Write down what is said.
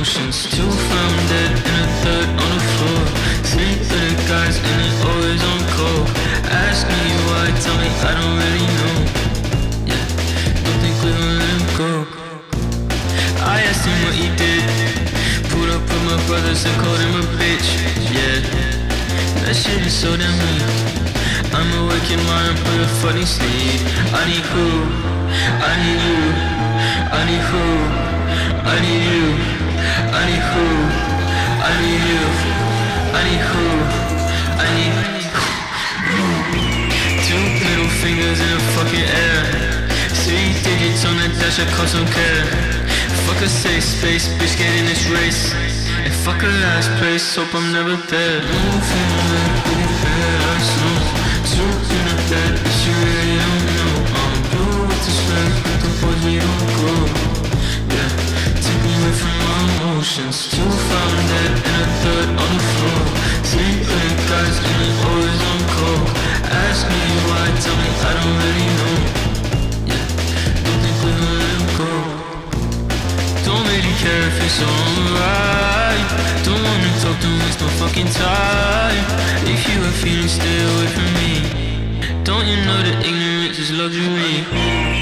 emotions. Two found dead and a third on the floor. Three other guys and it always on call. Ask me why, tell me I don't really know. Yeah, don't think we gon' let him go. I asked him what he did. Pulled up with my brothers and called him a bitch. Yeah, that shit is so damn weak. I'm awake in mind, put a funny sleep. I need who? I need you. I need who? I need you. I need who? I need you. I need who? I need Two middle fingers in the fucking air. Three digits on the dash, I cause some care. Fuck a safe space, bitch, get in this race. And fuck a last place, hope I'm never there. Two emotions. Two found dead and a third on the floor. Three other guys and it always on call. Ask me why, tell me I don't really know. Yeah, don't think we will let go. Don't really care if it's alright. Don't wanna talk, don't waste my fucking time. If you are feeling, stay away from me. Don't you know that ignorance is luxury?